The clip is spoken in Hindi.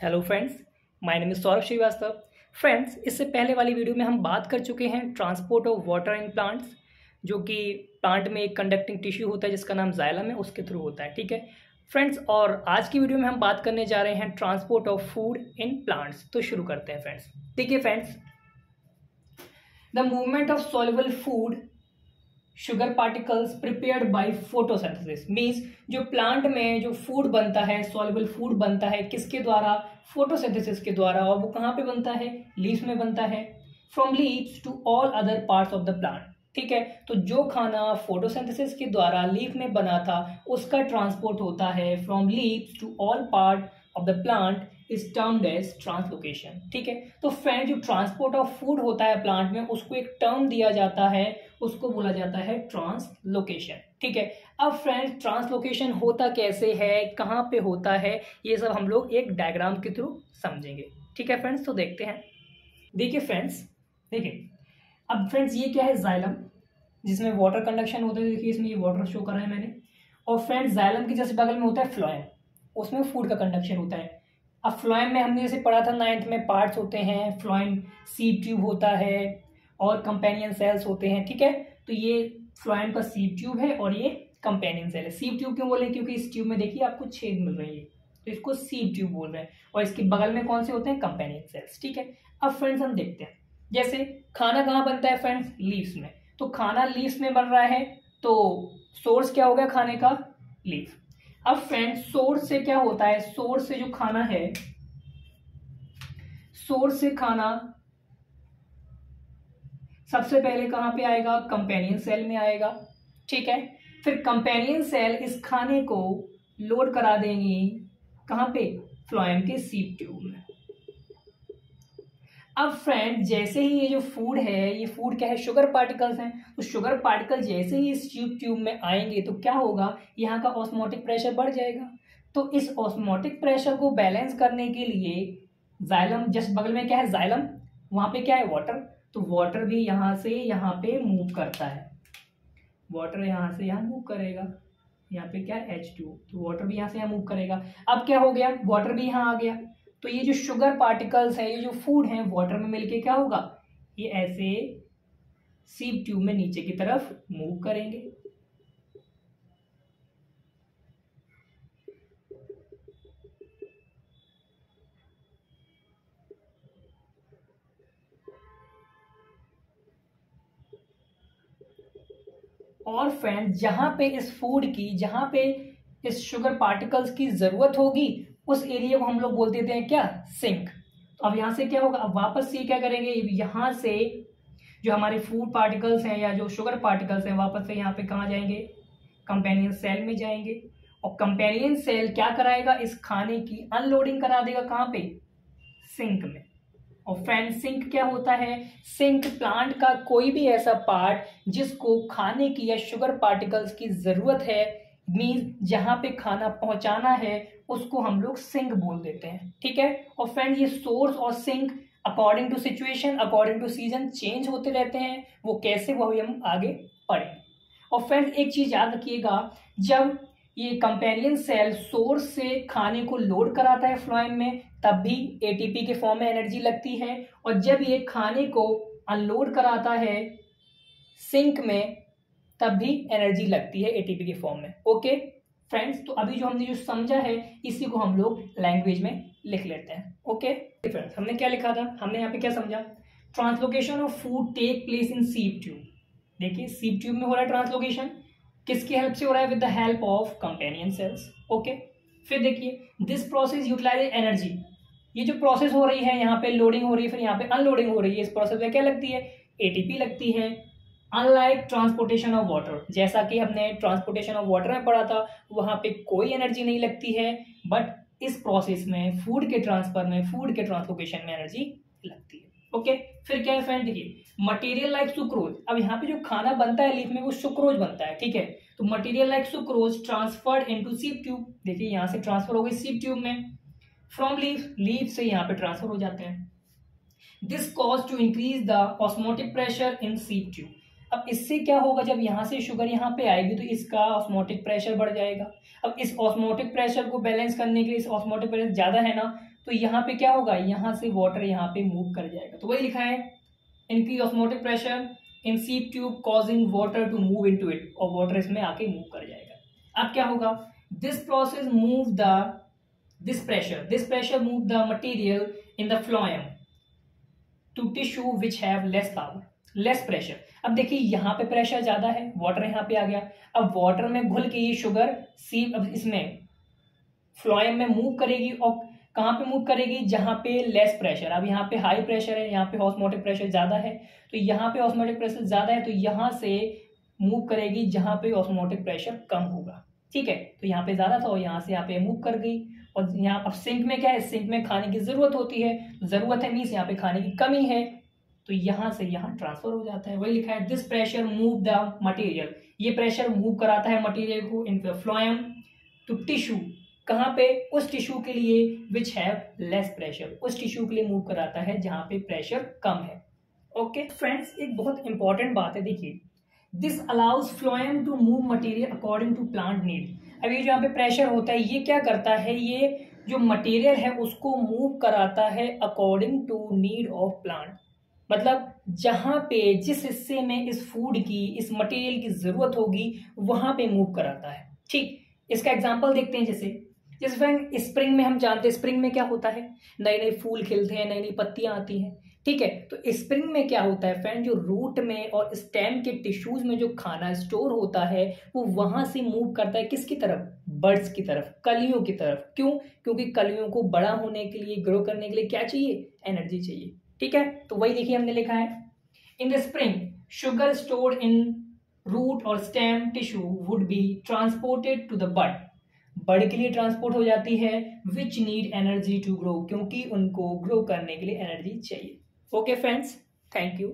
Hello friends my name is Saurabh Srivastava friends इससे पहले वाली वीडियो में हम बात कर चुके हैं transport of water in plants जो कि प्लांट में एक कंडक्टिंग टिश्यू होता है जिसका नाम जाइलम है, उसके थ्रू होता है, ठीक है? फ्रेंड्स और आज की वीडियो में हम बात करने जा रहे हैं transport of food in plants तो शुरू करते हैं फ्रेंड्स देखिए friends the movement of soluble food sugar particles prepared by photosynthesis means जो प्लांट में जो फ़ूड बनता है सॉल्युबल फ़ूड बनता है, किसके द्वारा? फोटोसिंथेसिस के द्वारा। और वो कहाँ पे बनता है? लीव्स में बनता है। From leaves to all other parts of the plant ठीक है? तो जो खाना फोटोसिंथेसिस के द्वारा लीफ में बना था, उसका ट्रांसपोर्ट होता है from leaves to all part of the plant is term as translocation ठीक है? तो फ्रेंड जो ट्रांसपोर्ट ऑफ़ फ़ूड होता है प्लांट में, उसको एक टर्म दिया जाता है, उसको बोला जाता है ट्रांसलोकेशन ठीक है? अब फ्रेंड्स ट्रांसलोकेशन होता कैसे है? कहाँ पे होता है? ये सब हम लोग एक डायग्राम के थ्रू समझेंगे. ठीक है फ्रेंड्स तो देखते हैं. देखिए फ्रेंड्स देखिए. अब फ्रेंड्स ये क्या है जाइलम जिसमें वाटर कंडक्शन होता है, देखिए इसमें ये वाटर शो कर है मैंने. और फ्रेंड्स जाइलम के जैसे बगल में होता है फ्लोएम उसमें फ़ूड का कंडक्शन होता है. अब फ्लोएम में हमने जैसे पढ़ा था नाइन्थ में पार्ट्स होते हैं फ्लोएम सी ट्यूब होता है और कंपेनियन सेल्स होते हैं, ठीक है? तो ये फ्लोएम का सी ट्यूब है और ये कंपेनियन सेल है। सी ट्यूब क्यों बोले क्योंकि इस ट्यूब में देखिए आपको छेद मिल रही है। तो इसको सी ट्यूब बोल रहे हैं और इसके बगल में कौन से होते हैं? कंपेनियन सेल्स ठीक है? अब फ्रेंड्स हम देखते हैं। जैसे खाना कहाँ बनता है फ्रेंड्स लीव्स में। तो खाना लीव्स में बन रहा है तो सोर्स क्या हो गया खाने का? लीव अब फ्रेंड सोर्स से क्या होता है? सोर्स से जो खाना है सोर्स से खाना सबसे पहले कहाँ पे आएगा? कंपेनियन सेल में आएगा। ठीक है? फिर कंपेनियन सेल इस खाने को लोड करा देंगी। कहाँ पे? फ्लोएम के सीप ट्यूब में। अब फ्रेंड जैसे ही ये जो फ़ूड है, ये फ़ूड क्या है? शुगर पार्टिकल्स हैं। तो शुगर पार्टिकल जैसे ही इस ट्यूब ट्यूब में आएँगे तो क्या होगा? यहाँ का ऑस्मोटिक प्रेशर बढ़ जाएगा। तो इस ऑस्मोटिक प्रेशर को बैलेंस करने के लिए जाइलम जस्ट बगल में क्या है? जाइलम वहाँ पे क्या है? वाटर तो वाटर भी यहाँ से यहाँ पे मूव करता है। वाटर यहाँ से यहाँ मूव करेगा। यहाँ पे क्या एच टू तो वाटर भी यहाँ से यहाँ मूव करेगा। अब क्या हो गया? वाटर भी यहाँ आ गया। तो ये जो शुगर पार्टिकल्स है, ये जो फ़ूड है वाटर में मिलके क्या होगा? ये ऐसे सीप ट्यूब में नीचे की तरफ़ मूव करेंगे। और फ्रेंड जहाँ पे इस फ़ूड की, जहाँ पे इस शुगर पार्टिकल्स की ज़रूरत होगी उस एरिया को हम लोग बोल देते हैं क्या? सिंक तो अब यहाँ से क्या होगा? अब वापस से क्या करेंगे? यहाँ से जो हमारे फ़ूड पार्टिकल्स हैं या जो शुगर पार्टिकल्स हैं, वापस से यहाँ पे कहाँ जाएँगे? कंपेनियन सेल में जाएँगे। और कंपेनियन सेल क्या कराएगा? इस खाने की अनलोडिंग करा देगा कहाँ पे? सिंक में। और फ्रेंड सिंक क्या होता है? सिंक प्लांट का कोई भी ऐसा पार्ट जिसको खाने की या शुगर पार्टिकल्स की ज़रूरत है मीन जहाँ पे खाना पहुंचाना है उसको हम लोग सिंक बोल देते हैं, ठीक है? और फ्रेंड ये सोर्स और sink according to situation according to season change होते रहते हैं, वो कैसे, वो हम आगे पढ़ेंगे और फ्रेंड एक चीज़ याद रखिएगा, जब ये कंपेनियन सेल सोर्स से खाने को लोड कराता है फ्लोएम में, तब भी एटीपी के फॉर्म में एनर्जी लगती है। और जब ये खाने को अनलोड कराता है सिंक में, तब भी एनर्जी लगती है एटीपी के फॉर्म में ओके फ्रेंड्स तो अभी जो हमने जो समझा है, इसी को हम लोग लैंग्वेज में लिख लेते हैं ओके फ्रेंड्स हमने क्या लिखा था? हमने यहाँ पे क्या समझा? Translocation of food take place in sieve tube देखिए सीप ट्यूब में हो रहा है ट्रांसलोकेशन किसकी हेल्प से हो रहा है? With the help of companion cells okay फिर देखिए दिस प्रोसेस यूटिलाइज एनर्जी ये जो प्रोसेस हो रही है, यहाँ पे लोडिंग हो रही है, फिर यहाँ पे अनलोडिंग हो रही है, इस प्रोसेस में क्या लगती है? एटीपी लगती है. अनलाइक ट्रांसपोर्टेशन ऑफ़ वाटर जैसा कि हमने ट्रांसपोर्टेशन ऑफ़ वाटर में पढ़ा था, वहाँ पे कोई एनर्जी नहीं लगती है बट इस प्रोसेस में फ़ूड के ट्रांसफ़र में फ़ूड के ट्रांसपोर्टेशन में एनर्जी लगती है। ओके फिर क्या है फ्रेंड देखिए मटेरियल लाइक सुक्रोज अब यहाँ पे जो खाना बनता है लीफ में, वो सुक्रोज बनता है, ठीक है? तो material like sucrose transferred into sieve tube देखिए यहाँ से ट्रांसफ़र हो गई सीप ट्यूब में। फ्रॉम लीफ लीफ से यहाँ पे ट्रांसफ़र हो जाते हैं। This cause to increase the osmotic pressure in sieve tube अब इससे क्या होगा जब यहाँ से शुगर यहाँ पे आएगी तो इसका ऑस्मोटिक प्रेशर बढ़ जाएगा। अब इस ऑस्मोटिक प्रेशर को बैलेंस करने के लिए इस ऑस्मोटिक प्रेशर ज़्यादा है ना तो यहाँ पे क्या होगा? यहाँ से वाटर यहाँ पे मूव कर जाएगा। तो वही लिखा है इनकी osmotic pressure in sieve tube causing water to move in it और वाटर इसमें आके मूव कर जाएगा। अब क्या होगा? This process move the this pressure this pressure move the material in the phloem to tissue which have less power less pressure अब देखिए, यहाँ पे प्रेशर ज़्यादा है वाटर यहाँ पे आ गया। अब वाटर में घुल के ये शुगर सी अब इसमें फ्लोएम में मूव करेगी और कहाँ पे मूव करेगी? जहाँ पे लेस प्रेशर अब यहाँ पे हाई प्रेशर है, यहाँ पे ऑस्मोटिक प्रेशर ज़्यादा है। तो यहाँ पे ऑस्मोटिक प्रेशर ज़्यादा है तो यहाँ से मूव करेगी जहाँ पे ऑस्मोटिक प्रेशर कम होगा। ठीक है? तो यहाँ पे ज़्यादा था और यहाँ से यहाँ पे मूव कर गई। और यहाँ, अब सिंक में क्या है? सिंक में खाने की ज़रूरत होती है। ज़रूरत है मीन्स यहाँ पे खाने की कमी है। तो यहाँ से यहाँ ट्रांसफ़र हो जाता है। वही लिखा है this pressure move the material ये प्रेशर मूव कराता है मटेरियल को इन फ्लोएम टू टिश्यू कहाँ पे? उस टिश्यू के लिए विच हैव लेस प्रेशर उस टिश्यू के लिए मूव कराता है जहाँ पे प्रेशर कम है। ओके okay, फ्रेंड्स एक बहुत इंपॉर्टेंट बात है देखिए। This allows phloem to move material according to plant need अब ये जो यहाँ पे प्रेशर होता है ये क्या करता है? ये जो मटेरियल है उसको मूव कराता है according to need of plant मतलब जहाँ पे जिस हिस्से में इस फ़ूड की, इस मटेरियल की ज़रूरत होगी, वहाँ पे मूव कराता है। ठीक, इसका एग्जांपल देखते हैं जैसे। जैसे फ्रेंड स्प्रिंग में हम जानते हैं स्प्रिंग में क्या होता है? नए नए फूल खिलते हैं नई नई पत्तियाँ आती हैं। ठीक है तो स्प्रिंग में क्या होता है फ्रेंड जो रूट में और स्टेम के टिश्यूज में जो खाना स्टोर होता है, वो वहाँ से मूव करता है किसकी तरफ़? बर्ड्स की तरफ़, कलियों की तरफ़। क्यों? क्योंकि कलियों को बड़ा होने के लिए ग्रो करने के लिए क्या चाहिए? एनर्जी चाहिए। ठीक है? तो वही देखिए हमने लिखा है। In the spring sugar store in root और stem tissue would be transported to the bird bud के लिए ट्रांसपोर्ट हो जाती है which need energy to grow क्योंकि उनको ग्रो करने के लिए एनर्जी चाहिए। Okay friends thank you